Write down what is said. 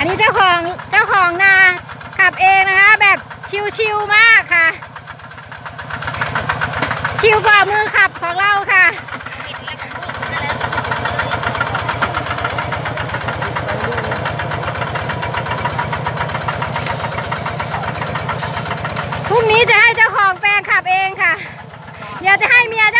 อันนี้เจ้าของเจ้าของนาขับเองนะคะ แบบชิวๆมากค่ะ ชิวกว่ามือขับของเราค่ะพรุ่งนี้จะให้เจ้าของแปลงขับเองค่ะ เดี๋ยวจะให้เมียเจ้า